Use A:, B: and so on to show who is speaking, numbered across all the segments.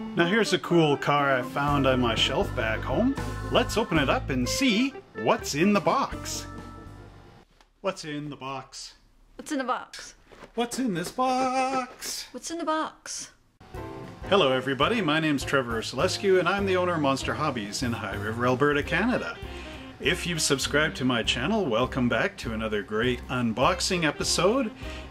A: Now here's a cool car I found on my shelf back home. Let's open it up and see what's in the box. What's in the box?
B: What's in the box?
A: What's in this box?
B: What's in the box?
A: Hello everybody, my name's Trevor Ursulescu and I'm the owner of Monster Hobbies in High River, Alberta, Canada. If you've subscribed to my channel, welcome back to another great unboxing episode.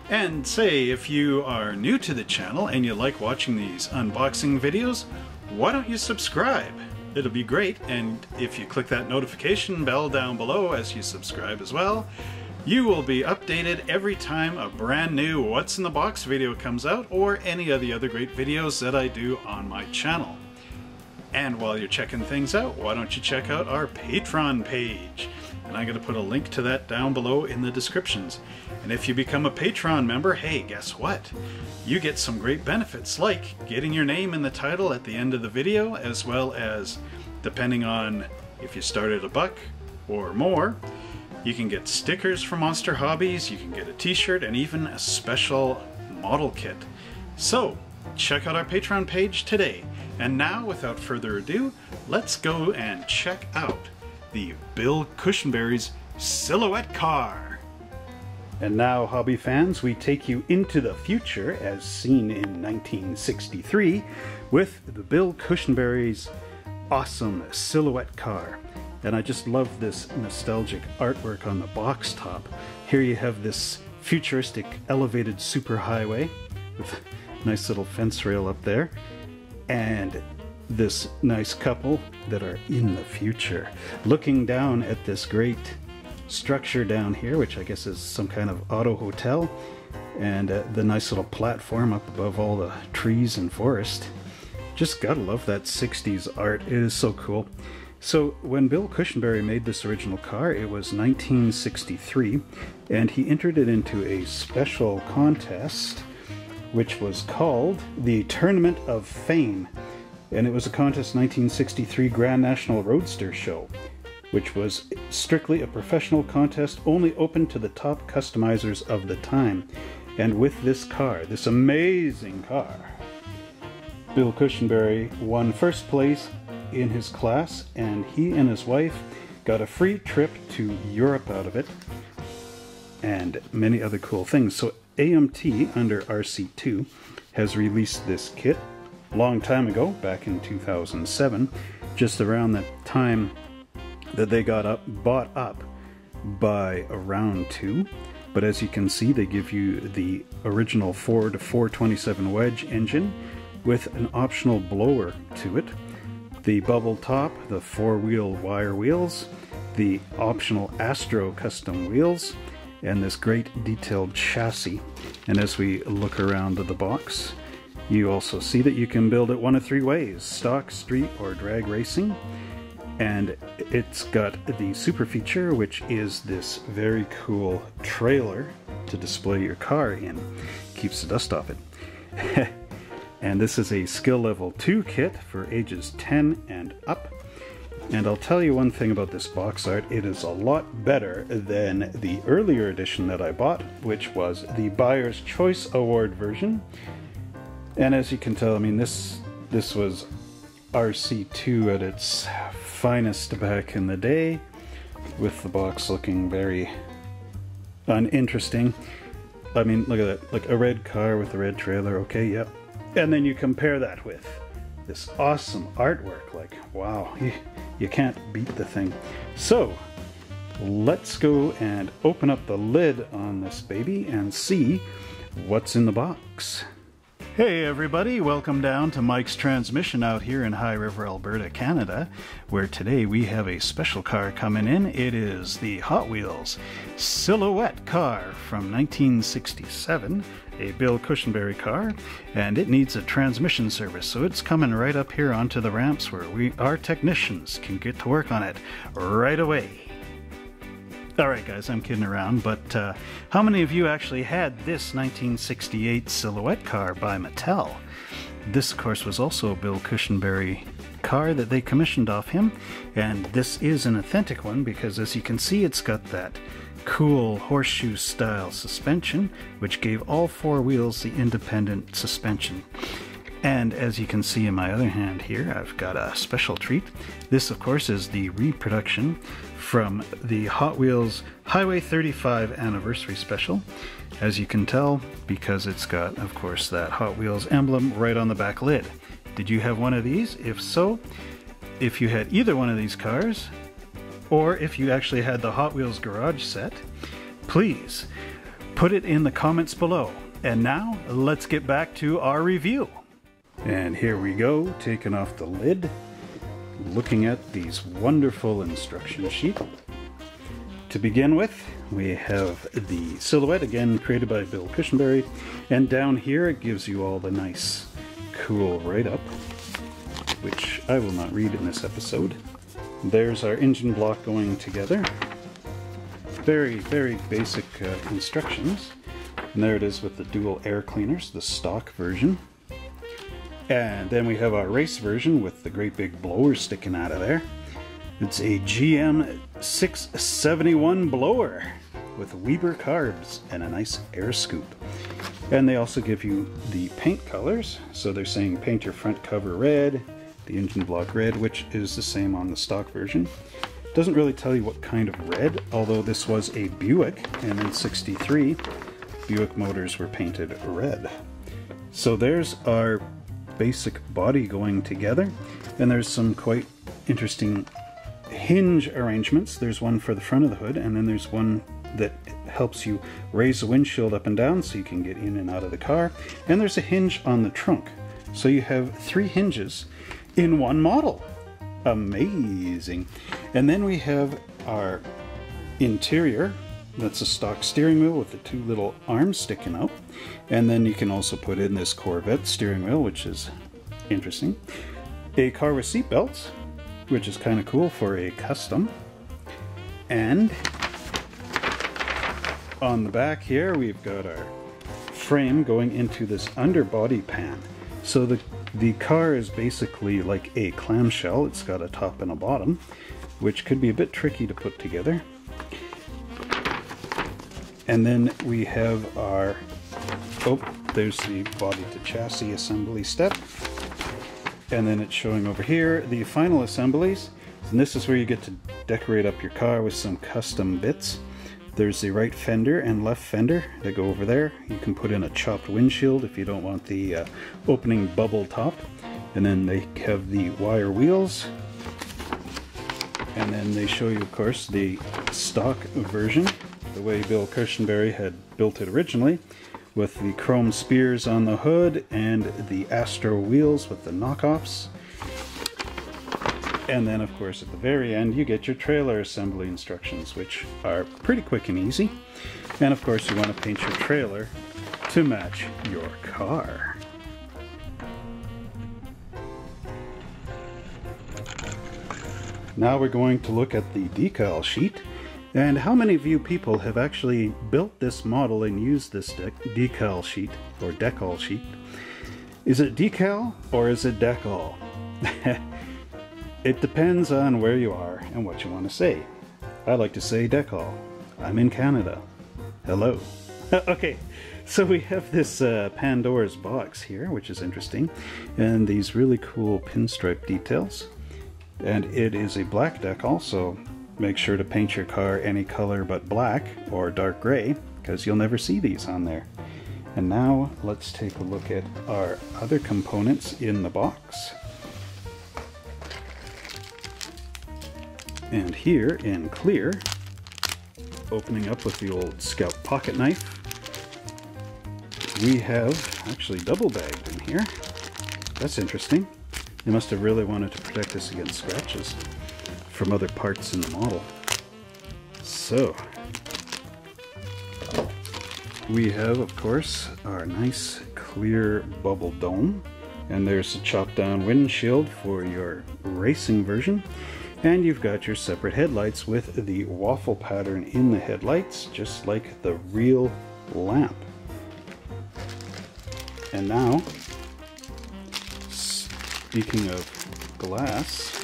A: And say, if you are new to the channel and you like watching these unboxing videos, why don't you subscribe? It'll be great, and if you click that notification bell down below as you subscribe as well, you will be updated every time a brand new What's in the Box video comes out or any of the other great videos that I do on my channel. And while you're checking things out, why don't you check out our Patreon page? And I'm going to put a link to that down below in the descriptions. And if you become a Patreon member, hey, guess what? You get some great benefits like getting your name in the title at the end of the video, as well as, depending on if you start at a buck or more, you can get stickers from Monster Hobbies, you can get a t-shirt, and even a special model kit. So, check out our Patreon page today. And now, without further ado, let's go and check out the Bill Cushenbery's Silhouette Car. And now, hobby fans, we take you into the future as seen in 1963 with the Bill Cushenbery's awesome Silhouette Car. And I just love this nostalgic artwork on the box top. Here you have this futuristic elevated superhighway with a nice little fence rail up there and this nice couple that are in the future. Looking down at this great structure down here which I guess is some kind of auto hotel and uh, the nice little platform up above all the trees and forest. Just gotta love that 60s art. It is so cool. So when Bill Cushenbery made this original car it was 1963 and he entered it into a special contest which was called the Tournament of Fame. And it was a contest 1963 Grand National Roadster Show, which was strictly a professional contest only open to the top customizers of the time. And with this car, this amazing car, Bill Cushenbery won first place in his class, and he and his wife got a free trip to Europe out of it, and many other cool things. So AMT under RC2 has released this kit long time ago, back in 2007, just around the time that they got up bought up by Around 2. But as you can see, they give you the original Ford 427 wedge engine with an optional blower to it, the bubble top, the four-wheel wire wheels, the optional Astro custom wheels, and this great detailed chassis. And as we look around the box, you also see that you can build it one of three ways, stock, street, or drag racing. And it's got the super feature, which is this very cool trailer to display your car in. Keeps the dust off it. and this is a skill level 2 kit for ages 10 and up. And I'll tell you one thing about this box art, it is a lot better than the earlier edition that I bought, which was the Buyer's Choice Award version. And as you can tell, I mean, this, this was RC2 at its finest back in the day, with the box looking very uninteresting. I mean, look at that, like a red car with a red trailer, okay, yep. And then you compare that with this awesome artwork, like, wow, you can't beat the thing. So, let's go and open up the lid on this baby and see what's in the box. Hey everybody, welcome down to Mike's Transmission out here in High River, Alberta, Canada, where today we have a special car coming in. It is the Hot Wheels Silhouette car from 1967, a Bill Cushenbery car, and it needs a transmission service, so it's coming right up here onto the ramps where we, our technicians can get to work on it right away. Alright guys, I'm kidding around, but uh, how many of you actually had this 1968 Silhouette car by Mattel? This, of course, was also a Bill Cushenbery car that they commissioned off him, and this is an authentic one because as you can see it's got that cool horseshoe style suspension, which gave all four wheels the independent suspension. And as you can see in my other hand here, I've got a special treat. This, of course, is the reproduction from the Hot Wheels Highway 35 Anniversary Special. As you can tell, because it's got, of course, that Hot Wheels emblem right on the back lid. Did you have one of these? If so, if you had either one of these cars, or if you actually had the Hot Wheels Garage set, please put it in the comments below. And now, let's get back to our review. And here we go, taking off the lid, looking at these wonderful instruction sheet. To begin with, we have the silhouette, again created by Bill Cushenbery, and down here it gives you all the nice, cool write-up, which I will not read in this episode. There's our engine block going together. Very, very basic uh, instructions. And there it is with the dual air cleaners, the stock version. And then we have our race version with the great big blower sticking out of there. It's a GM 671 blower with Weber carbs and a nice air scoop. And they also give you the paint colors. So they're saying paint your front cover red, the engine block red, which is the same on the stock version. Doesn't really tell you what kind of red, although this was a Buick, and in 63, Buick motors were painted red. So there's our basic body going together. And there's some quite interesting hinge arrangements. There's one for the front of the hood, and then there's one that helps you raise the windshield up and down so you can get in and out of the car. And there's a hinge on the trunk. So you have three hinges in one model. Amazing. And then we have our interior. That's a stock steering wheel with the two little arms sticking out. And then you can also put in this Corvette steering wheel, which is interesting. A car with seat belts, which is kind of cool for a custom. And on the back here, we've got our frame going into this underbody pan. So the, the car is basically like a clamshell. It's got a top and a bottom, which could be a bit tricky to put together. And then we have our Oh, there's the body to chassis assembly step. And then it's showing over here the final assemblies. And this is where you get to decorate up your car with some custom bits. There's the right fender and left fender that go over there. You can put in a chopped windshield if you don't want the uh, opening bubble top. And then they have the wire wheels. And then they show you, of course, the stock version, the way Bill Cushenbery had built it originally with the chrome spears on the hood and the Astro wheels with the knockoffs. And then, of course, at the very end, you get your trailer assembly instructions, which are pretty quick and easy. And of course, you want to paint your trailer to match your car. Now we're going to look at the decal sheet and how many of you people have actually built this model and used this de decal sheet or decal sheet? Is it decal or is it decal? it depends on where you are and what you want to say. I like to say decal. I'm in Canada. Hello. okay, so we have this uh, Pandora's box here, which is interesting, and these really cool pinstripe details. And it is a black decal, so Make sure to paint your car any color but black or dark gray because you'll never see these on there. And now let's take a look at our other components in the box. And here in clear, opening up with the old Scout pocket knife, we have actually double bagged in here. That's interesting. They must have really wanted to protect us against scratches from other parts in the model. So, we have, of course, our nice clear bubble dome. And there's a chopped down windshield for your racing version. And you've got your separate headlights with the waffle pattern in the headlights, just like the real lamp. And now, speaking of glass,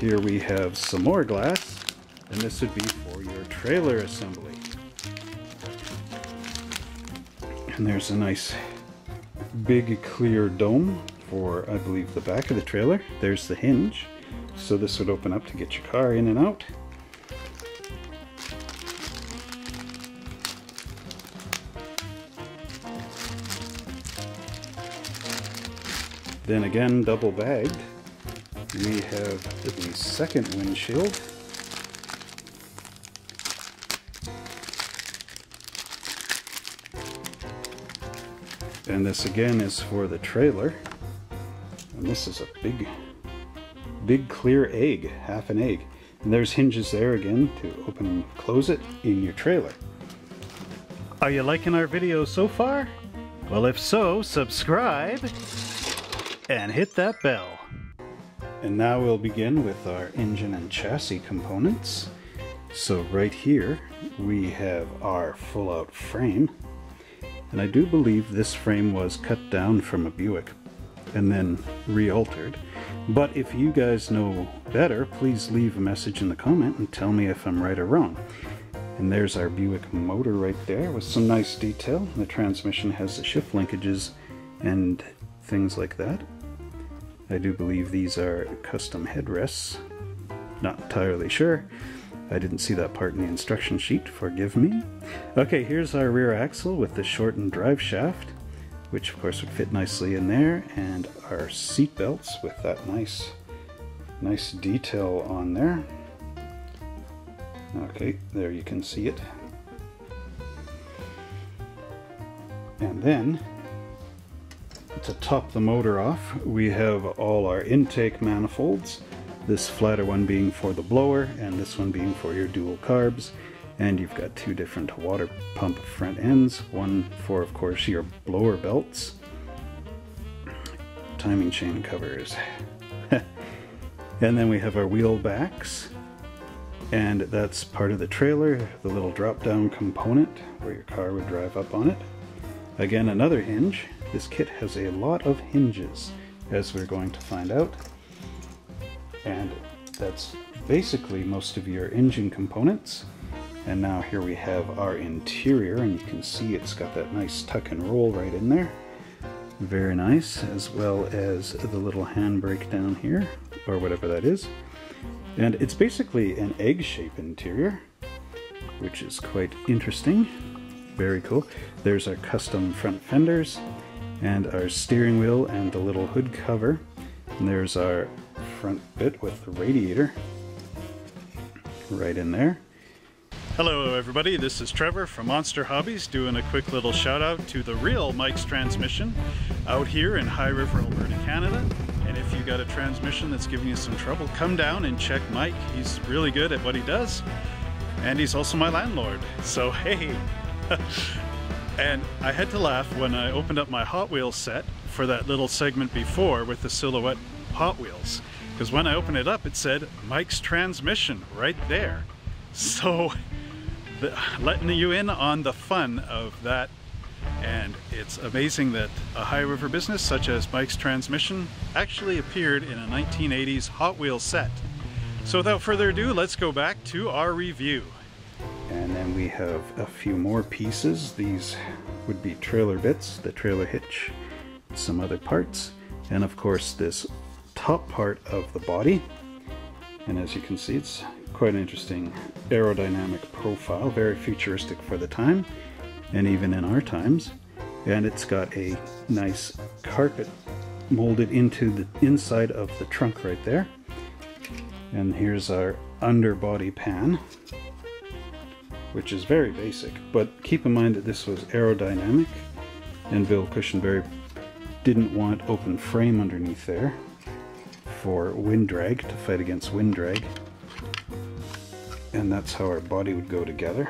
A: here we have some more glass, and this would be for your trailer assembly. And there's a nice big clear dome for, I believe, the back of the trailer. There's the hinge. So this would open up to get your car in and out. Then again, double bagged, we have the second windshield. And this again is for the trailer. And this is a big, big clear egg, half an egg. And there's hinges there again to open and close it in your trailer. Are you liking our video so far? Well, if so, subscribe and hit that bell. And now we'll begin with our engine and chassis components. So right here we have our full out frame. And I do believe this frame was cut down from a Buick and then re-altered. But if you guys know better, please leave a message in the comment and tell me if I'm right or wrong. And there's our Buick motor right there with some nice detail. The transmission has the shift linkages and things like that. I do believe these are custom headrests. Not entirely sure. I didn't see that part in the instruction sheet, forgive me. Okay, here's our rear axle with the shortened drive shaft, which of course would fit nicely in there, and our seat belts with that nice, nice detail on there. Okay, there you can see it. And then to top the motor off, we have all our intake manifolds. This flatter one being for the blower, and this one being for your dual carbs. And you've got two different water pump front ends, one for, of course, your blower belts. Timing chain covers. and then we have our wheel backs. And that's part of the trailer, the little drop down component where your car would drive up on it. Again, another hinge this kit has a lot of hinges, as we're going to find out. And that's basically most of your engine components. And now here we have our interior, and you can see it's got that nice tuck and roll right in there. Very nice, as well as the little handbrake down here, or whatever that is. And it's basically an egg shape interior, which is quite interesting. Very cool. There's our custom front fenders, and our steering wheel and the little hood cover. And there's our front bit with the radiator right in there. Hello everybody, this is Trevor from Monster Hobbies doing a quick little shout out to the real Mike's Transmission out here in High River, Alberta, Canada. And if you got a transmission that's giving you some trouble, come down and check Mike. He's really good at what he does. And he's also my landlord. So hey, And I had to laugh when I opened up my Hot Wheels set for that little segment before with the silhouette Hot Wheels. Because when I opened it up, it said Mike's transmission right there. So, the, letting you in on the fun of that. And it's amazing that a high river business such as Mike's Transmission actually appeared in a 1980s Hot Wheels set. So without further ado, let's go back to our review. And then we have a few more pieces. These would be trailer bits, the trailer hitch, some other parts, and of course this top part of the body. And as you can see, it's quite an interesting aerodynamic profile, very futuristic for the time, and even in our times. And it's got a nice carpet molded into the inside of the trunk right there. And here's our underbody pan which is very basic, but keep in mind that this was aerodynamic, and Bill Cushenbery didn't want open frame underneath there for wind drag, to fight against wind drag. And that's how our body would go together.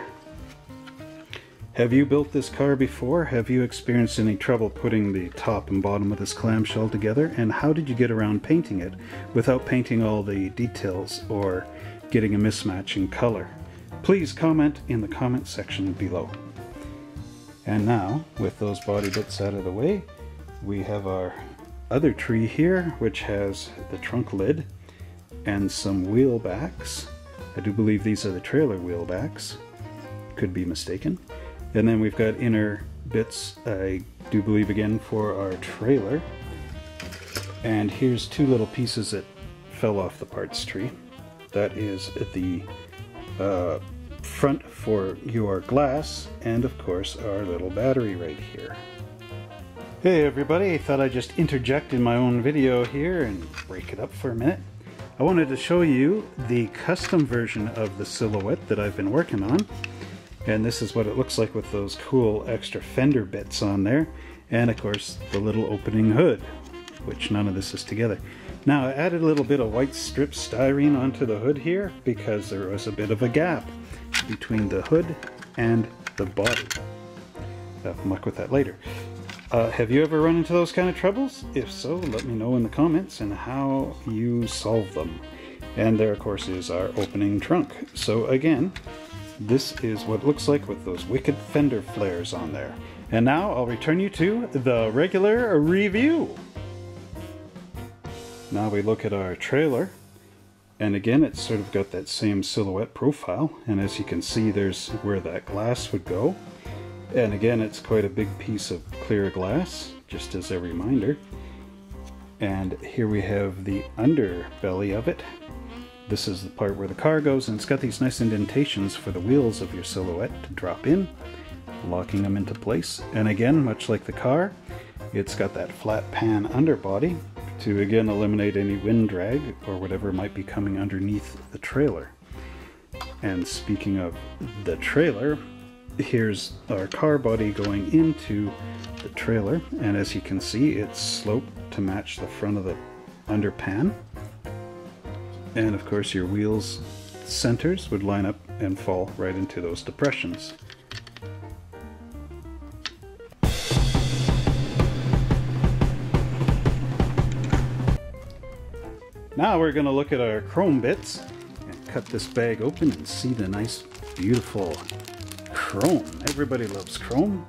A: Have you built this car before? Have you experienced any trouble putting the top and bottom of this clamshell together? And how did you get around painting it without painting all the details or getting a mismatch in color? Please comment in the comment section below. And now, with those body bits out of the way, we have our other tree here, which has the trunk lid and some wheel backs. I do believe these are the trailer wheel backs. Could be mistaken. And then we've got inner bits, I do believe again, for our trailer. And here's two little pieces that fell off the parts tree. That is the uh, front for your glass, and of course our little battery right here. Hey everybody, I thought I'd just interject in my own video here and break it up for a minute. I wanted to show you the custom version of the silhouette that I've been working on. And this is what it looks like with those cool extra fender bits on there. And of course the little opening hood, which none of this is together. Now I added a little bit of white strip styrene onto the hood here because there was a bit of a gap between the hood and the body. I'll muck with that later. Uh, have you ever run into those kind of troubles? If so, let me know in the comments and how you solve them. And there, of course, is our opening trunk. So again, this is what it looks like with those wicked fender flares on there. And now I'll return you to the regular review. Now we look at our trailer. And again, it's sort of got that same silhouette profile. And as you can see, there's where that glass would go. And again, it's quite a big piece of clear glass, just as a reminder. And here we have the underbelly of it. This is the part where the car goes, and it's got these nice indentations for the wheels of your silhouette to drop in, locking them into place. And again, much like the car, it's got that flat pan underbody to again eliminate any wind drag or whatever might be coming underneath the trailer. And speaking of the trailer, here's our car body going into the trailer and as you can see it's sloped to match the front of the underpan and of course your wheels centers would line up and fall right into those depressions. Now we're going to look at our chrome bits and cut this bag open and see the nice beautiful chrome. Everybody loves chrome.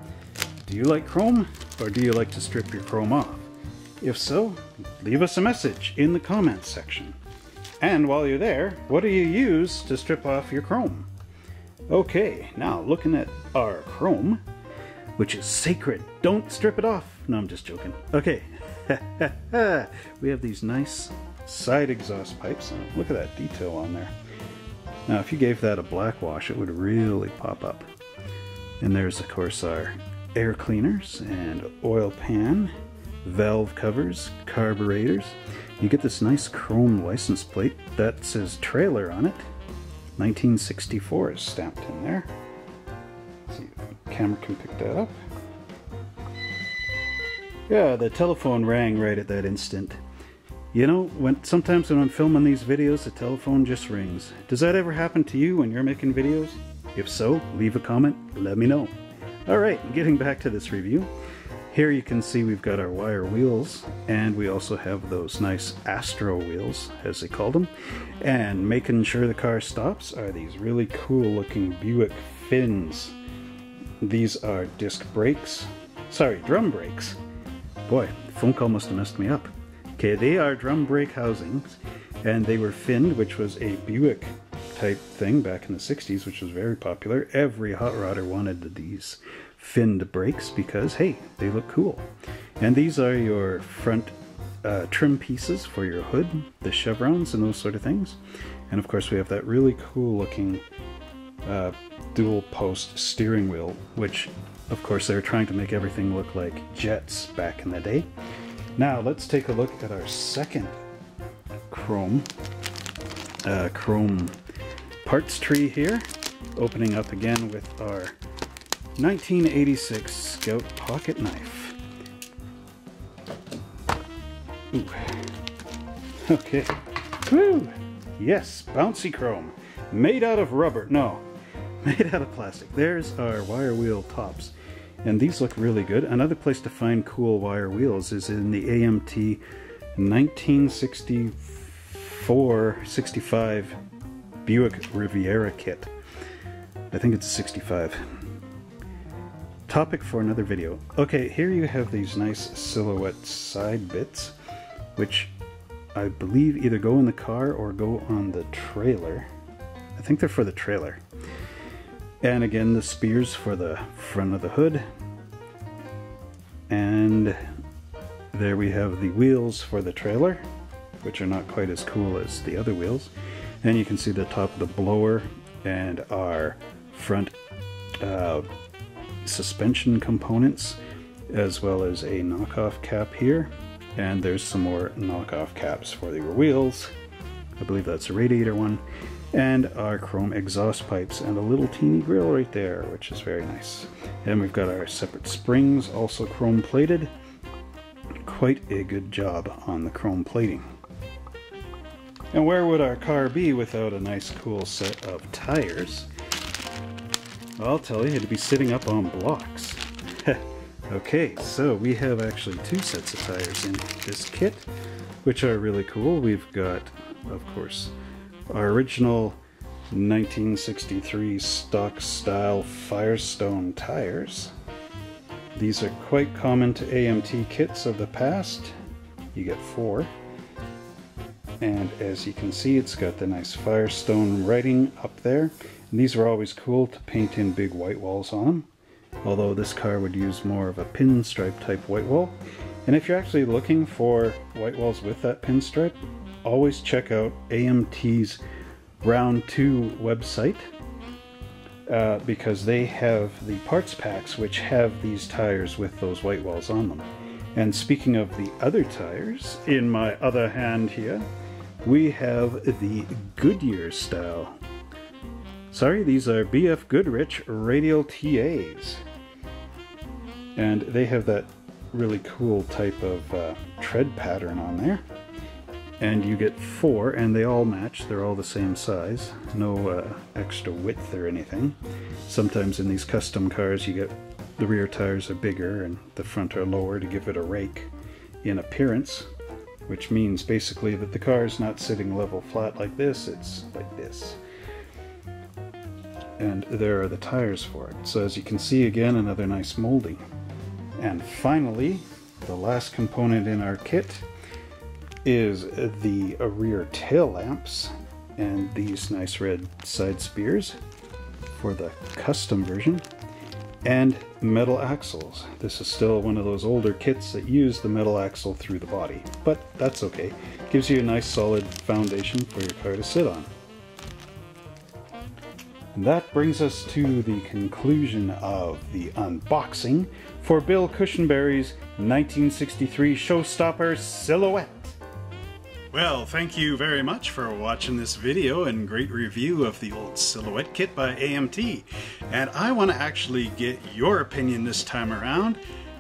A: Do you like chrome or do you like to strip your chrome off? If so, leave us a message in the comments section. And while you're there, what do you use to strip off your chrome? Okay, now looking at our chrome, which is sacred. Don't strip it off. No, I'm just joking. Okay, we have these nice side exhaust pipes. Look at that detail on there. Now, if you gave that a black wash, it would really pop up. And there's of course our air cleaners and oil pan, valve covers, carburetors. You get this nice chrome license plate that says trailer on it. 1964 is stamped in there. Let's see if the camera can pick that up. Yeah, the telephone rang right at that instant. You know, when sometimes when I'm filming these videos, the telephone just rings. Does that ever happen to you when you're making videos? If so, leave a comment, let me know. Alright, getting back to this review. Here you can see we've got our wire wheels, and we also have those nice Astro wheels, as they call them. And making sure the car stops are these really cool looking Buick fins. These are disc brakes, sorry, drum brakes. Boy, phone call must have messed me up. Okay, they are drum brake housings, and they were finned, which was a Buick type thing back in the 60s, which was very popular. Every hot rodder wanted these finned brakes because, hey, they look cool. And these are your front uh, trim pieces for your hood, the chevrons and those sort of things. And of course we have that really cool looking uh, dual post steering wheel, which of course they were trying to make everything look like jets back in the day. Now let's take a look at our second chrome uh, chrome parts tree here, opening up again with our 1986 Scout pocket knife. Ooh. Okay. Woo! Yes, bouncy chrome. Made out of rubber. No, made out of plastic. There's our wire wheel tops. And these look really good. Another place to find cool wire wheels is in the AMT 1964-65 Buick Riviera kit. I think it's 65. Topic for another video. Okay, here you have these nice silhouette side bits, which I believe either go in the car or go on the trailer. I think they're for the trailer. And again, the spears for the front of the hood. And there we have the wheels for the trailer, which are not quite as cool as the other wheels. And you can see the top of the blower and our front uh, suspension components, as well as a knockoff cap here. And there's some more knockoff caps for the wheels. I believe that's a radiator one. And our chrome exhaust pipes and a little teeny grill right there, which is very nice. And we've got our separate springs, also chrome plated. Quite a good job on the chrome plating. And where would our car be without a nice cool set of tires? I'll tell you, it'd be sitting up on blocks. okay, so we have actually two sets of tires in this kit, which are really cool. We've got, of course, our original 1963 stock style Firestone tires. These are quite common to AMT kits of the past. You get four. And as you can see, it's got the nice Firestone writing up there. And these are always cool to paint in big white walls on them. Although this car would use more of a pinstripe type white wall. And if you're actually looking for white walls with that pinstripe, always check out AMT's Round 2 website uh, because they have the parts packs which have these tires with those white walls on them. And speaking of the other tires, in my other hand here, we have the Goodyear style. Sorry, these are BF Goodrich radial TAs. And they have that really cool type of uh, tread pattern on there and you get four and they all match. They're all the same size. No uh, extra width or anything. Sometimes in these custom cars you get the rear tires are bigger and the front are lower to give it a rake in appearance which means basically that the car is not sitting level flat like this it's like this. And there are the tires for it. So as you can see again another nice molding. And finally the last component in our kit is the rear tail lamps and these nice red side spears for the custom version and metal axles. This is still one of those older kits that use the metal axle through the body, but that's okay. Gives you a nice solid foundation for your car to sit on. And that brings us to the conclusion of the unboxing for Bill Cushenbery's 1963 Showstopper Silhouette. Well, thank you very much for watching this video and great review of the old Silhouette kit by AMT. And I want to actually get your opinion this time around.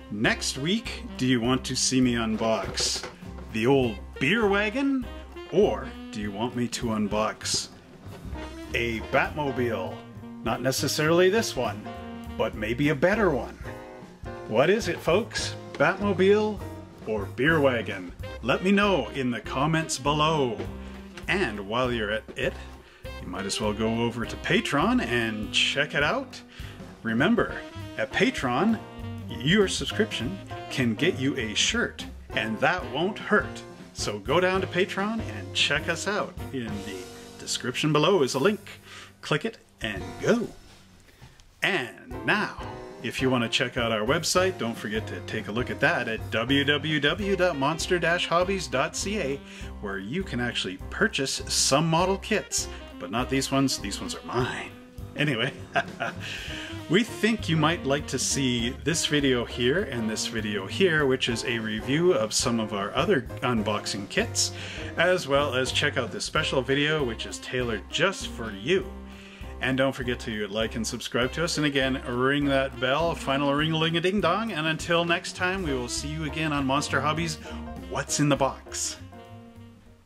A: Next week, do you want to see me unbox the old beer wagon? Or do you want me to unbox a Batmobile? Not necessarily this one, but maybe a better one. What is it, folks? Batmobile or beer wagon? Let me know in the comments below. And while you're at it, you might as well go over to Patreon and check it out. Remember, at Patreon, your subscription can get you a shirt, and that won't hurt. So go down to Patreon and check us out. In the description below is a link. Click it and go. And now, if you want to check out our website, don't forget to take a look at that at www.monster-hobbies.ca, where you can actually purchase some model kits, but not these ones. These ones are mine. Anyway, we think you might like to see this video here and this video here, which is a review of some of our other unboxing kits, as well as check out this special video, which is tailored just for you. And don't forget to like and subscribe to us. And again, ring that bell, final ring-a-ling-a-ding-dong. And until next time, we will see you again on Monster Hobbies What's in the Box.